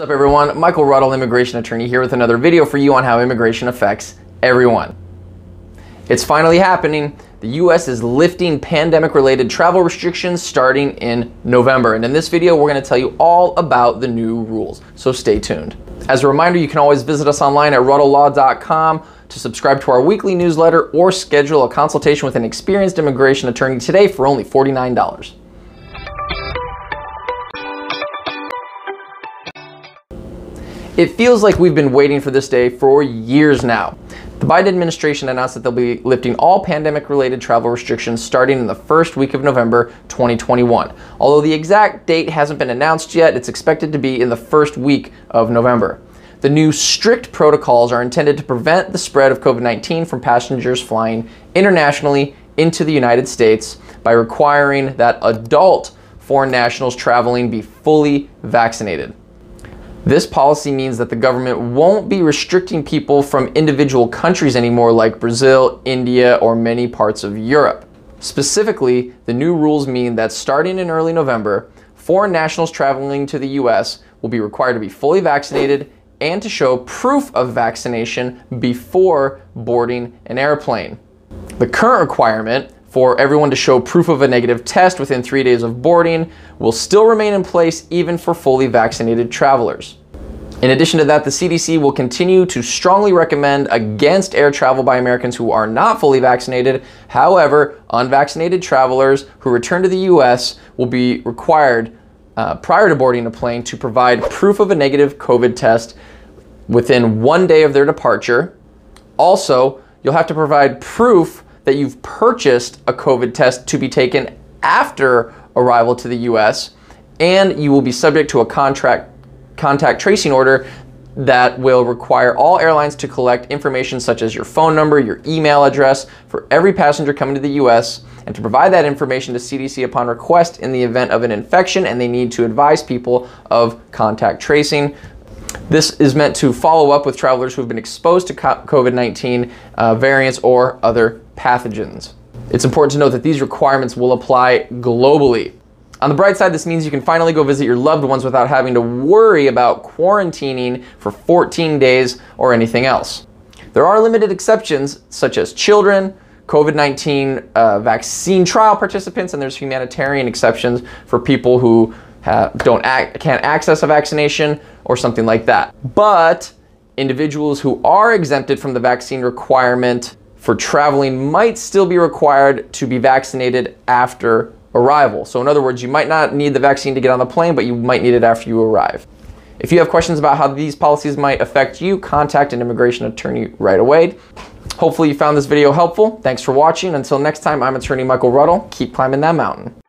What's up everyone, Michael Ruttle, immigration attorney here with another video for you on how immigration affects everyone. It's finally happening. The US is lifting pandemic related travel restrictions starting in November. And in this video, we're gonna tell you all about the new rules. So stay tuned. As a reminder, you can always visit us online at ruttlelaw.com to subscribe to our weekly newsletter or schedule a consultation with an experienced immigration attorney today for only $49. It feels like we've been waiting for this day for years now. The Biden administration announced that they'll be lifting all pandemic related travel restrictions starting in the first week of November 2021. Although the exact date hasn't been announced yet, it's expected to be in the first week of November. The new strict protocols are intended to prevent the spread of COVID 19 from passengers flying internationally into the United States by requiring that adult foreign nationals traveling be fully vaccinated. This policy means that the government won't be restricting people from individual countries anymore like Brazil, India, or many parts of Europe. Specifically, the new rules mean that starting in early November, foreign nationals traveling to the US will be required to be fully vaccinated and to show proof of vaccination before boarding an airplane. The current requirement for everyone to show proof of a negative test within three days of boarding will still remain in place even for fully vaccinated travelers. In addition to that, the CDC will continue to strongly recommend against air travel by Americans who are not fully vaccinated. However, unvaccinated travelers who return to the US will be required uh, prior to boarding a plane to provide proof of a negative COVID test within one day of their departure. Also, you'll have to provide proof that you've purchased a COVID test to be taken after arrival to the US, and you will be subject to a contract contact tracing order that will require all airlines to collect information such as your phone number, your email address for every passenger coming to the US and to provide that information to CDC upon request in the event of an infection and they need to advise people of contact tracing. This is meant to follow up with travelers who have been exposed to COVID-19 uh, variants or other pathogens. It's important to note that these requirements will apply globally. On the bright side, this means you can finally go visit your loved ones without having to worry about quarantining for 14 days or anything else. There are limited exceptions, such as children, COVID 19 uh, vaccine trial participants, and there's humanitarian exceptions for people who have, don't act, can't access a vaccination or something like that. But individuals who are exempted from the vaccine requirement for traveling might still be required to be vaccinated after arrival. So in other words, you might not need the vaccine to get on the plane, but you might need it after you arrive. If you have questions about how these policies might affect you, contact an immigration attorney right away. Hopefully you found this video helpful. Thanks for watching. Until next time, I'm attorney Michael Ruttle. Keep climbing that mountain.